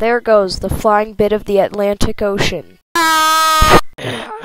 There goes the flying bit of the Atlantic Ocean.